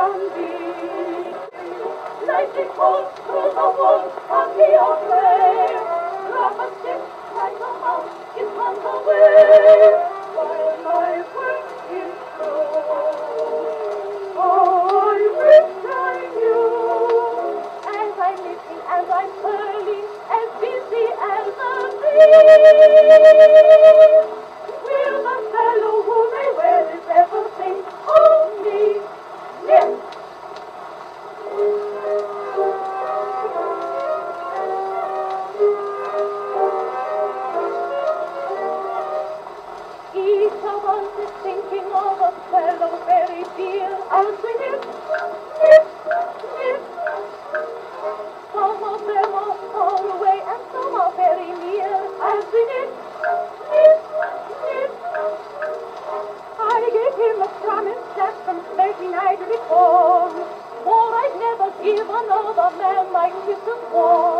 Let it falls through the walls Of is thinking of a fellow very dear. I'll sing it, it. Some of them are far away and some are very near. I'll sing it. I him a promise that from. For I'd never give another man my kisses warm.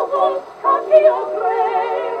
Logos, Happy or Grace.